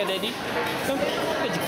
Okay, Daddy. Come.